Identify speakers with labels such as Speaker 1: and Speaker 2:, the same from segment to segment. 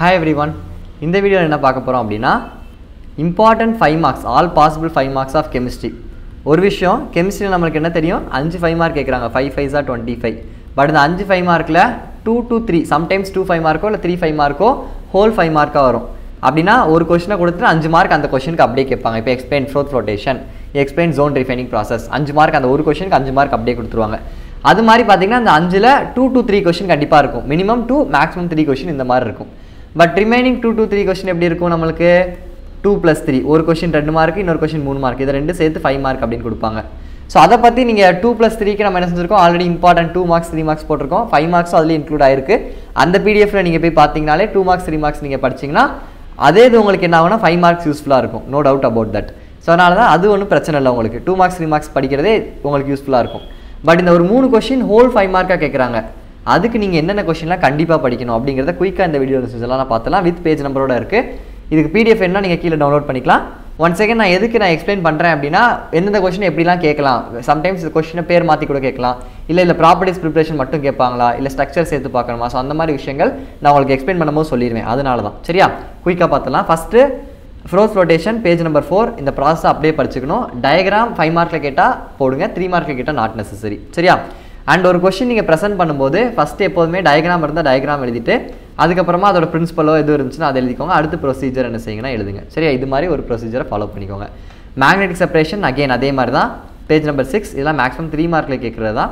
Speaker 1: Hi every one இந்த வீடியோவில் என்ன பார்க்க போகிறோம் அப்படின்னா important five marks all possible five marks of chemistry ஒரு விஷயம் கெமிஸ்ட்ரியில் நம்மளுக்கு என்ன தெரியும்? அஞ்சு ஃபைவ் மார்க் கேட்குறாங்க ஃபைவ் ஃபைவ்ஸாக டுவெண்ட்டி ஃபைவ் பட் இந்த அஞ்சு ஃபைவ் மார்க்கில் two two three sometimes two five Marco இல்லை த்ரீ ஃபைவ் மார்க்கோ ஹோல் ஃபைவ் மார்க்காக வரும். அப்படின்னா ஒரு கொஷினை கொடுத்துட்டு அஞ்சு மார்க் அந்த கொஷனுக்கு அப்படியே கேட்பாங்க. இப்போ explain froth flotation explain zone refining process அஞ்சு மார்க் அந்த ஒரு கொஷனுக்கு அஞ்சு மார்க் அப்படியே கொடுத்துருவாங்க. அது மாதிரி பார்த்தீங்கன்னா அந்த அஞ்சில் டூ டூ த்ரீ கொஷின் கண்டிப்பாக இருக்கும். Minimum two maximum three question இந்த மாதிரி இருக்கும். But remaining two two three question எப்படி இருக்கும் நம்மளுக்கு? டூ ப்ளஸ் த்ரீ ஒரு கொஷின் ரெண்டு மார்க் இன்னொரு கொஷின் மூணு மார்க் இதை ரெண்டு சேர்த்து ஃபைவ் மார்க் அப்படின்னு கொடுப்பாங்க. ஸோ அதை பற்றி நீங்கள் டூ ப்ளஸ் த்ரீக்கு நம்ம என்ன செஞ்சிருக்கோம்? Already important two marks three marks போட்டிருக்கோம். ஃபைவ் மார்க்ஸும் அதில் இன்க்ளூட் ஆயிருக்கு. அந்த பிடிஎஃப்ல நீங்கள் போய் பார்த்தீங்கனாலே டூ மார்க்ஸ் த்ரீ மார்க்ஸ் நீங்கள் படிச்சீங்கன்னா அதே இது உங்களுக்கு என்ன ஆகும்னா ஃபைவ் மார்க்ஸ் யூஸ்ஃபுல்லாக இருக்கும். No doubt about that so அதனால தான் அது ஒன்றும் பிரச்சனை இல்லை உங்களுக்கு. டூ மார்க்ஸ் த்ரீ மார்க்ஸ் படிக்கிறதே உங்களுக்கு யூஸ்ஃபுல்லாக இருக்கும். பட் இந்த ஒரு மூணு கொஷின் ஹோல் ஃபைவ் மார்க்காக கேட்குறாங்க அதுக்கு நீங்கள் என்னென்ன கொஷின்லாம் கண்டிப்பாக படிக்கணும் அப்படிங்கிறத குயிக்காக இந்த வீடியோ எல்லாம் நான் பார்த்தலாம். வித் பேஜ் நம்பரோட இருக்குது இதுக்கு பிடிஎஃப் என்ன நீங்கள் கீழே டவுன்லோட் பண்ணிக்கலாம். ஒன் செகண்ட் நான் எதுக்கு நான் எக்ஸ்பிளைன் பண்ணுறேன் அப்படின்னா எந்தெந்த கொஷின் எப்படிலாம் கேட்கலாம்? சம்டைம்ஸ் இந்த கொஷினை பேர் மாற்றி கூட கேட்கலாம். இல்லை இல்லை ப்ராப்பர்ட்டிஸ் ப்ரிப்பரேஷன் மட்டும் கேட்பாங்களா? இல்லை ஸ்ட்ரக்சர் சேர்த்து பார்க்கணுமா? ஸோ அந்த மாதிரி விஷயங்கள் நான் உங்களுக்கு எக்ஸ்பிளைன் பண்ணும்போது சொல்லிடுவேன் அதனால தான் சரியா? குயிக்காக பார்த்தலாம். First froth flotation page number four இந்த ப்ராசஸ் அப்படியே படிச்சுக்கணும். டயக்ராம் ஃபைவ் மார்க்கில் கேட்டால் போடுங்க. த்ரீ மார்க்கில் கேட்டால் நாட் நெசசரி சரியா? அண்ட் ஒரு கொஷின் நீங்கள் ப்ரெசென்ட் பண்ணும்போது ஃபஸ்ட்டு எப்போதுமே டயக்ராம் இருந்தால் டயக்ராம் எழுதிட்டு அதுக்கப்புறமா அதோட பிரின்சிபலோ எதுவும் இருந்துச்சுன்னா அதை எழுதிக்கோங்க. அடுத்து ப்ரொசீஜர் என்ன செய்யுங்கன்னா எழுதுங்க. சரியா? இது மாதிரி ஒரு ப்ரொசீஜரை ஃபாலோ பண்ணிக்கோங்க. மேக்னெட்டிக் செப்பரேஷன் அகைன் அதே மாதிரி தான் பேஜ் நம்பர் சிக்ஸ் இதெல்லாம் மேக்ஸிமம் த்ரீ மார்க்கில் கேட்குறது தான்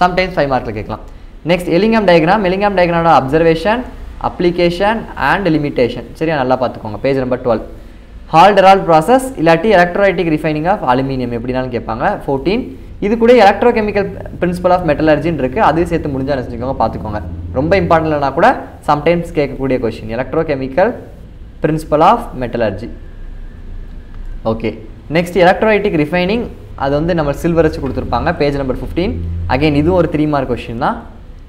Speaker 1: சம்டைம்ஸ் ஃபைவ் மார்க்கில் கேட்கலாம். நெக்ஸ்ட் எலிங்காம் டயக்ராம் எலிங்காம் டயக்ராமோட அப்சர்வேஷன் அப்ளிகேஷன் அண்ட் லிமிட்டேஷன் சரியா? நல்லா பார்த்துக்கோங்க. பேஜ் நம்பர் டுவெல் ஹால்டரால் ப்ராசஸ் இல்லாட்டி எலக்ட்ரோலைட்டிக் ரிஃபைனிங் ஆஃப் அலுமினியம் எப்படினாலும் கேட்பாங்க. ஃபோர்டீன் இது கூட எலக்ட்ரோகெமிக்கல் பிரின்சிபல் ஆஃப் மெட்டலர்ஜின்னு இருக்குது அதையும் சேர்த்து முடிஞ்சால் நினச்சிக்கோங்க பார்த்துக்கோங்க ரொம்ப இம்பார்ட்டன்ட்னா இல்லைனா கூட சம்டைம்ஸ் கேட்கக்கூடிய question electrochemical principle of metallurgy okay next electrolytic refining அது வந்து நம்ம சில்வர் வச்சு கொடுத்துருப்பாங்க பேஜ் நம்பர் ஃபிஃப்டீன் அகைன் இதுவும் ஒரு த்ரீ மார்க் கொஷின் தான்.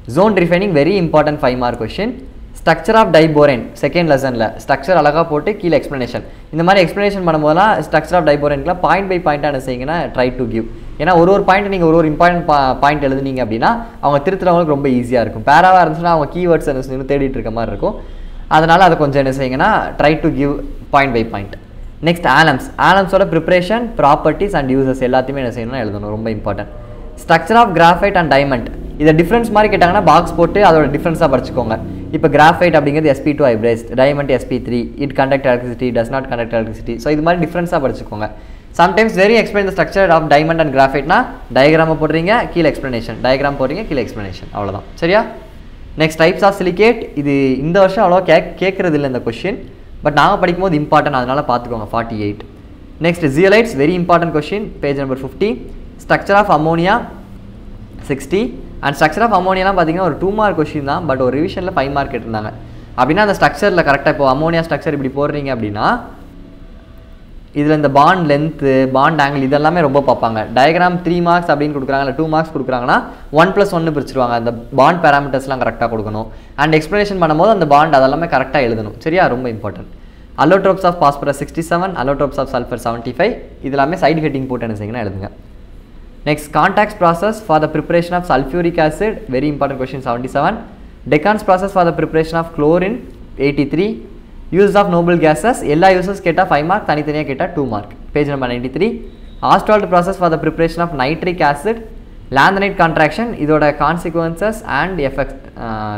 Speaker 1: Zone refining very important five mark question structure of diborane second லெசனில் ஸ்ட்ரக்சர் அழகாக போட்டு கீழே எக்ஸ்ப்ளனேஷன் இந்த மாதிரி எக்ஸ்ப்ளனேஷன் பண்ணும்போதெல்லாம் ஸ்ட்ரக்சர் ஆஃப் டைபோரேன்க்குலாம் பாயிண்ட் பை பாயிண்ட்டாக என்ன செய்யுங்கன்னா ட்ரை டு கிவ் ஏன்னா ஒரு ஒரு பாயிண்ட் நீங்கள் ஒரு ஒரு இம்பார்ட்டன்ட் பாயிண்ட் எழுதுனீங்க அப்படின்னா அவங்க திருத்துறவங்களுக்கு ரொம்ப ஈஸியாக இருக்கும். பேராவாக இருந்துச்சுன்னா அவங்க கீவேர்ட்ஸ் என்ன தேடிட்டு இருக்க மாதிரி இருக்கும். அதனால் அதை கொஞ்சம் என்ன செய்யுங்கன்னா try to give point by point next alums ஆலம்ஸோட preparation properties and uses எல்லாத்தையுமே என்ன செய்யணும்னா எழுதணும். ரொம்ப important structure of graphite and diamond இதை டிஃப்ரென்ஸ் மாதிரி கேட்டாங்கன்னா பாக்ஸ் போட்டு அதோட டிஃப்ரென்ஸாக படிச்சுக்கோங்க இப்போ கிராஃபைட் அப்படிங்கிறது SP two hybridised diamond SP three it conduct electricity does not conduct electricity so இது மாதிரி டிஃப்ரென்ஸாக படிச்சுக்கோங்க sometimes very explain the structure of diamond and கிராஃபைட்னா டயக்ராமை போடுறீங்க கீழே எக்ஸ்ப்ளனேஷன் டயக்ராம் போடுறீங்க கீழே எக்ஸ்ப்ளனேஷன் அவ்வளோதான் சரியா? நெக்ஸ்ட் டைப்ஸ் ஆஃப் சிலிகேட் இது இந்த வருஷம் அவ்வளோ கே கேட்குறது இல்லை இந்த கொஷின் பட் நாங்கள் படிக்கும்போது இம்பார்ட்டன்ட் அதனால் பார்த்துக்கோங்க forty eight next zeolites very important question page number fifty structure of ammonia sixty and structure of அமோனியாலாம் பார்த்தீங்கன்னா ஒரு டூ மார்க் கொஷின் தான். பட் ஒரு ரிவிஷனில் ஃபைவ் மார்க் எடுத்திருந்தாங்க அப்படின்னா அந்த ஸ்ட்ரக்சரில் கரெக்டாக இப்போ அமோனியா ஸ்ட்ரக்சர் இப்படி போடுறீங்க அப்படின்னா இதில் இந்த பாண்ட் லென்த்து பாண்ட் ஆங்கிள் இதெல்லாமே ரொம்ப பார்ப்பாங்க. டயக்ராம் த்ரீ மார்க்ஸ் அப்படின்னு கொடுக்குறாங்க இல்லை டூ மார்க்ஸ் கொடுக்குறாங்கன்னா ஒன் ப்ளஸ் ஒன்று பிரிச்சிருவாங்க. அந்த பாண்ட் பேராமீட்டர்ஸ்லாம் கரெக்டாக கொடுக்கணும். அண்ட் எக்ஸ்ப்ளனேஷன் பண்ணும்போது அந்த பாண்ட் அதெல்லாமே கரெக்டாக எழுதணும். சரியா? ரொம்ப important allotropes of phosphorus sixty seven allotropes of sulphur seventy five இதெல்லாமே சைடு ஹெட்டிங் போட்டு என்ன செய்யுங்கன்னா எழுதுங்க. Next contact process for the preparation of sulphuric acid very important question seventy seven Deacon's process for the preparation of chlorine eighty three use of noble gases எல்லா uses கேட்டால் five mark தனித்தனியாக கேட்டால் two mark page number ninety three Ostwald process for the preparation of nitric acid lanthanide contraction இதோட consequences and effect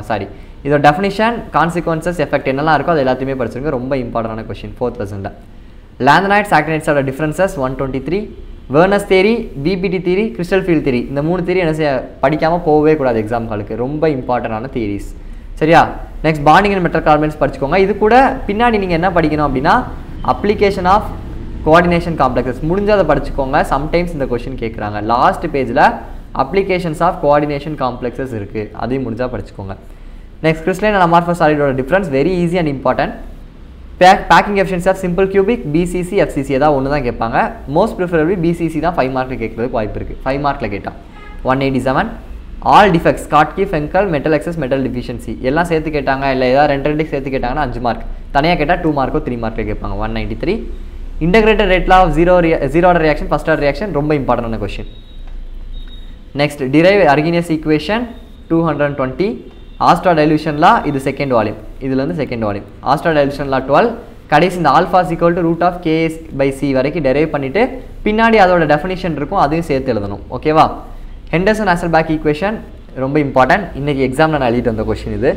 Speaker 1: sorry இதோட definition consequences effect என்னெல்லாம் இருக்கோ அது எல்லாத்தையுமே படிச்சிருங்க. ரொம்ப இம்பார்ட்டண்டான கொஷின் ஃபோர்த் லெசனில் lanthanide ஆக்டினைட்ஸோட differences one twenty three Werner's theory VBT theory crystal field theory இந்த மூணு தேரி என்ன செய்ய படிக்காமல் போகவே கூடாது எக்ஸாம் ஹாலுக்கு ரொம்ப இம்பார்ட்டண்டான தேரிஸ் சரியா? Next bonding and metal carbonyls படிச்சுக்கோங்க. இது கூட பின்னாடி நீங்கள் என்ன படிக்கணும் அப்படின்னா அப்ளிகேஷன் ஆஃப் கோஆர்டினேஷன் காம்ப்ளெக்ஸஸ் முடிஞ்சால் அதை படிச்சுக்கோங்க. சம்டைம்ஸ் இந்த கொஷின் கேட்குறாங்க லாஸ்ட் பேஜில் அப்ளிகேஷன்ஸ் ஆஃப் கோஆர்டினேஷன் காம்ப்ளெக்ஸஸ் இருக்குது அதையும் முடிஞ்சால் படிச்சுக்கோங்க. Next crystalline and amorphous சாலிடோட difference very easy and important pack packing efficiency of simple cubic BCC FCC ஏதாவது ஒன்று தான் கேட்பாங்க. மோஸ்ட் ப்ரிஃபரபிள் பிசிசி தான் ஃபைவ் மார்க்கில் கேட்குறதுக்கு வாய்ப்பு இருக்குது ஃபைவ் மார்க்கில் கேட்டால் one eighty seven all defects Schottky Frenkel metal excess metal deficiency எல்லாம் சேர்த்து கேட்டாங்க இல்லை ஏதாவது ரெண்டு ரெண்டு சேர்த்து கேட்டாங்கன்னா அஞ்சு மார்க் தனியாக கேட்டால் டூ மார்க்கோ த்ரீ மார்க்கில் கேட்பாங்க. ஒன் நைன்டி த்ரீ இன்டகிரேட்டட் ரேட்ல of zero zero order reaction first order reaction ரொம்ப இம்பார்ட்டன்டான question next derive Arrhenius equation two hundred twenty Ostwald டைல்யூஷன்லாம் இது செகண்ட் வால்யூம் இதில் வந்து second volume Ostwald dilution twelve கடைசி இந்த alpha equal to root of KS by C வரைக்கும் derive பண்ணிவிட்டு பின்னாடி அதோட டெஃபினிஷன் இருக்கும் அதையும் சேர்த்து எழுதணும். ஓகேவா ஹெண்டர்சன் ஆசல் பேக் ஈக்குவேஷன் ரொம்ப இம்பார்ட்டன்ட் இன்றைக்கி எக்ஸாமில் நான் எழுதிட்டு வந்த கொஷின் இது.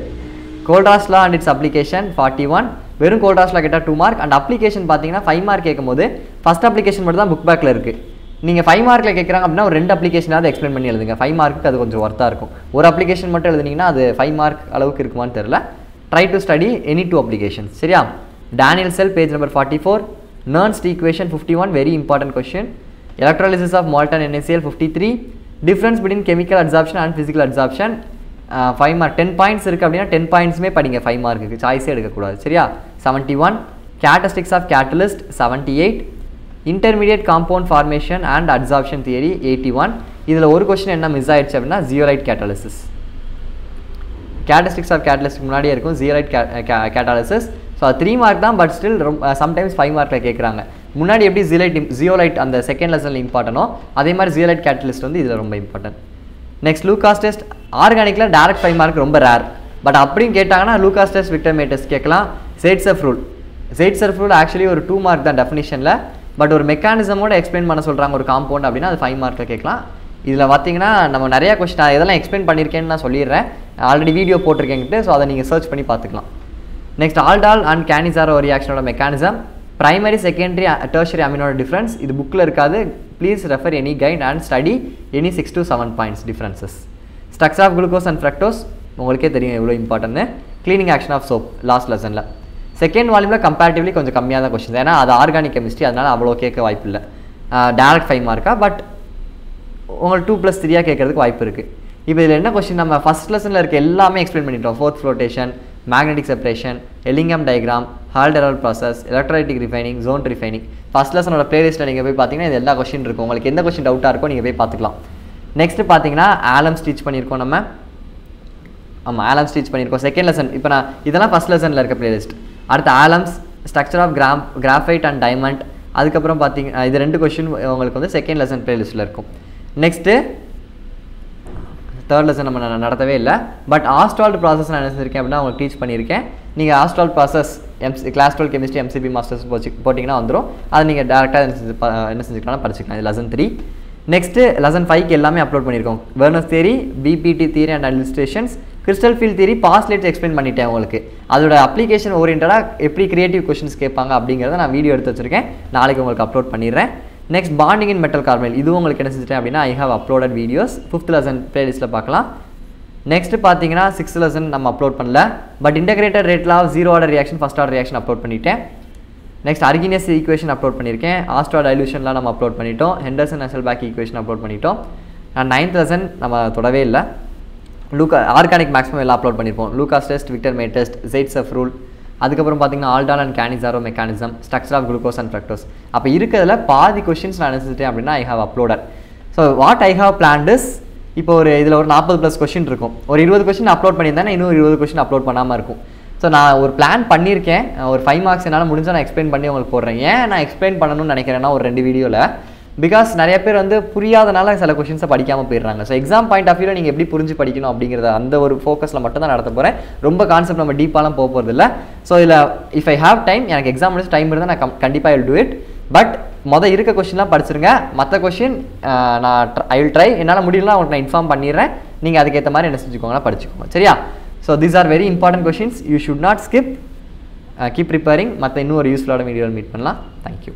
Speaker 1: கோல்ட்ராஸ் law and it's application forty one வெறும் கோல்ட்ராஸ் லா கேட்டால் டூ மார்க் அண்ட் அப்ளிகேஷன் பார்த்தீங்கன்னா ஃபைவ் மார்க் கேட்கும்போது ஃபஸ்ட் அப்ளிகேஷன் மட்டும் தான் புக் பேக்கில் இருக்குது நீங்கள் ஃபைவ் மார்க்கில் கேட்குறாங்க அப்படின்னா ஒரு ரெண்டு அப்ளிகேஷனாவது எக்ஸ்பிளைன் பண்ணி எழுதுங்க. ஃபைவ் மார்க்கு அது கொஞ்சம் ஒர்த்தாக இருக்கும். ஒரு அப்ளிகேஷன் மட்டும் எழுதுனீங்கன்னா அது ஃபைவ் மார்க் அளவுக்கு இருக்குமான்னு தெரில try to study any two application சரியா? Daniell cell page number forty four Nernst equation fifty one very important question electrolysis of molten NSL fifty three difference between chemical adsorption and physical adsorption five mark ten points இருக்குது அப்படின்னா ten பாயிண்ட்ஸுமே படிங்க five மார்க்குக்கு சாய்ஸே எடுக்கக்கூடாது சரியா? Seventy one characteristics of catalyst seventy eight intermediate compound formation and adsorption theory eighty one இதில் ஒரு question என்ன மிஸ் ஆயிடுச்சு அப்படின்னா zeolite catalysis characteristics of catalyst முன்னாடியே இருக்கும் zeolite catalysis so three mark தான் பட் ஸ்டில் ரொம்ப சம்டைம்ஸ் ஃபைவ் மார்க்கில் கேட்குறாங்க முன்னாடி எப்படி ஜியோலைட் ஜியோலைட் அந்த செகண்ட் லெசனில் இம்பார்ட்டனோ அதே மாதிரி ஜியோலைட் கேட்டலிஸ்ட் வந்து இதில் ரொம்ப இம்பார்ட்டன்ட் நெக்ஸ்ட் லூகாஸ் டெஸ்ட் ஆர்கானிக்கில் டேரக்ட் ஃபைவ் மார்க் ரொம்ப ரேர் பட் அப்படின்னு கேட்டாங்கன்னா Lucas test Victor Meyer test கேட்கலாம். கேட்கலாம் Saytzeff rule Saytzeff rule actually ஒரு டூ மார்க் தான் டெஃபினிஷனில் பட் ஒரு மெக்கானிசமோட எக்ஸ்பிளைன் பண்ண சொல்கிறாங்க ஒரு காம்பவுண்ட் அப்படின்னா அது ஃபைவ் மார்க்கில் கேட்கலாம். இதில் பார்த்தீங்கன்னா நம்ம நிறையா கொஸ்டின் நான் இதெல்லாம் எக்ஸ்பிளைன் பண்ணியிருக்கேன்னு நான் சொல்லிடுறேன். ஆல்ரெடி வீடியோ போட்டிருக்கேங்கிட்டு ஸோ அதை நீங்கள் சர்ச் பண்ணி பார்த்துக்கலாம். நெக்ஸ்ட் ஆல்டால் அண்ட் கேனிசாரோ ரியாக்ஷனோட மெக்கானிசம் ப்ரைமரி செகண்டரி டெர்ஷரி அமினோட டிஃப்ரென்ஸ் இது புக்கில் இருக்காது. Please refer any guide and study any six to seven points differences structures of glucose and fructose உங்களுக்கே தெரியும் எவ்வளோ important cleaning action of soap last லெசனில் second வால்யூமில் கம்பேரிட்டிவ்லி கொஞ்சம் கம்மியாக தான் கொஸ்டின் ஏன்னா அது ஆர்கானிக் கெமிஸ்ட்ரி அதனால் அவ்வளோ கேட்க வாய்ப்பு இல்லை. டேரக்ட் ஃபைவ் மார்க்கா பட் உங்களுக்கு டூ ப்ளஸ் த்ரீயாக கேட்கறதுக்கு வாய்ப்பு இருக்குது இப்போ இதில் என்ன கொஸ்டின் நம்ம ஃபஸ்ட் லெசனில் இருக்க எல்லாமே எக்ஸ்பிளைன் பண்ணிட்டோம். Fourth flotation magnetic separation Ellingham diagram Hall Heroult process electronic refining zone refining first லெசனோட பிளேலிஸ்ட்டில் நீங்கள் போய் பார்த்தீங்கன்னா இது எல்லா கொஸ்டின் இருக்கும். உங்களுக்கு எந்த கொஸ்டின் டவுட்டாக இருக்கோ நீங்கள் போய் பார்த்துக்கலாம் நெக்ஸ்ட் பார்த்தீங்கன்னா ஆலம் ஸ்டிச் பண்ணியிருக்கோம் நம்ம. ஆமாம் ஆலம் ஸ்டிச் பண்ணியிருக்கோம். செகண்ட் லெசன் இப்போ நான் இதெல்லாம் ஃபஸ்ட் லெசனில் இருக்க பிளேலிஸ்ட் அடுத்து alums structure of gram graphite and diamond அதுக்கப்புறம் பார்த்தீங்க இது ரெண்டு கொஸ்டின் உங்களுக்கு வந்து செகண்ட் லெசன் பிளேலிஸ்ட்டில் இருக்கும். நெக்ஸ்ட்டு தேர்ட் லெசன் நம்ம நான் நடத்தவே இல்லை. பட் ஆஸ்ட்ரால்ட் ப்ராசஸ் நான் என்ன செஞ்சிருக்கேன் அப்படின்னா உங்களுக்கு டீச் பண்ணியிருக்கேன். நீங்கள் Ostwald process MC class twelve chemistry MCQ masters போச்சு போட்டிங்கன்னா வந்துடும் அதை நீங்கள் டேரெக்டாக என்ன செஞ்சு என்ன செஞ்சுக்கலாம் படிச்சுக்கலாம். இது லெசன் த்ரீ நெக்ஸ்ட்டு லெசன் ஃபைவ்க்கு எல்லாமே அப்லோட் பண்ணியிருக்கோம். Werner's theory VBT theory and administrations crystal field theory postulates explain பண்ணிட்டேன் உங்களுக்கு. அதோட அப்ளிகேஷன் ஓரியன்டாக எப்படி கிரியேட்டிவ் கொஷின்ஸ் கேட்பாங்க அப்படிங்கிறத நான் வீடியோ எடுத்து வச்சுருக்கேன். நாளைக்கு உங்களுக்கு அப்லோட் பண்ணிடுறேன். Next bonding in metal carbonyl இதுவும் உங்களுக்கு என்ன செஞ்சுட்டேன் அப்படின்னா I have uploaded videos fifth lesson ப்ளேலிஸ்ட்டில் பார்க்கலாம். நெக்ஸ்ட் பார்த்தீங்கன்னா சிக்ஸ்த் லெசன் நம்ம அப்லோட் பண்ணல. பட் இன்டகிரேட்டட் ரேட்டில் zero order reaction first order reaction upload பண்ணிட்டேன். நெக்ஸ்ட் அர்கினியஸ் ஈக்குவேஷன் அப்லோட் பண்ணியிருக்கேன். ஆஸ்ட்ரா டைலூஷன்லாம் நம்ம அப்லோட் பண்ணிட்டோம். ஹெண்டர்சன் நெசல் பேக் ஈக்குவேஷன் அப்லோட் பண்ணிட்டோம். நான் நைன்த் லெசன் நம்ம தொடவே இல்லை. லூக்கா ஆர்கானிக் மேக்ஸிமம் எல்லாம் அப்லோட் பண்ணியிருப்போம். Lucas test Victor Meyer test Saytzeff's of rule அதுக்கப்புறம் பார்த்தீங்கன்னா aldol and Cannizzaro mechanism structure of glucose and fructose அப்போ இருக்கிறதுல பாதி கொஷின்ஸ் நான் நினச்சிட்டேன் அப்படின்னா I have uploaded so what I have planned is இப்போ ஒரு இதில் ஒரு நாற்பது ப்ளஸ் கொஷின் இருக்கும். ஒரு இருபது கொஷின் அப்லோட் பண்ணியிருந்தேன் இன்னும் இருபது கொஷின் அப்லோட் பண்ணாமல் இருக்கும். ஸோ நான் ஒரு பிளான் பண்ணியிருக்கேன். ஒரு ஃபைவ் மார்க்ஸ் என்னால் முடிஞ்சால் நான் எக்ஸ்பிளைன் பண்ணி உங்களுக்கு போடுறேன். ஏன் நான் எக்ஸ்பிளைன் பண்ணணும்னு நினைக்கிறேன்னா ஒரு ரெண்டு வீடியோவில் பிகாஸ் நிறைய பேர் வந்து புரியாதனால சில கொஷின்ஸை படிக்காமல் போயிடுறாங்க. ஸோ எக்ஸாம் பாயிண்ட் ஆஃப் வியூவில் நீங்கள் எப்படி புரிஞ்சு படிக்கணும் அப்படிங்கிறத அந்த ஒரு ஃபோக்கஸில் மட்டும் தான் நடத்த போகிறேன் ரொம்ப கான்செப்ட் நம்ம டீப்பாலாம் போக போகிறது இல்லை ஸோ இதில் இஃப் ஐ ஹாவ் டைம் எனக்கு எக்ஸாம் முடிச்சு டைம் இருந்தால் நான் கண்டிப்பாக ஐ டூ இட் பட் மொதல் இருக்க கொஷின்லாம் படிச்சிருங்க. மற்ற கொஷின் நான் ஐ வில் ட்ரை என்னால் முடியலாம் உங்களுக்கு நான் இன்ஃபார்ம் பண்ணிடுறேன். நீங்கள் அதுக்கேற்ற மாதிரி என்ன செஞ்சுக்கோங்களா படிச்சுக்கோங்க. சரியா? So these are very important questions you should not skip keep preparing மற்ற இன்னும் ஒரு யூஸ்ஃபுல்லான வீடியோவில் மீட் பண்ணலாம். தேங்க்யூ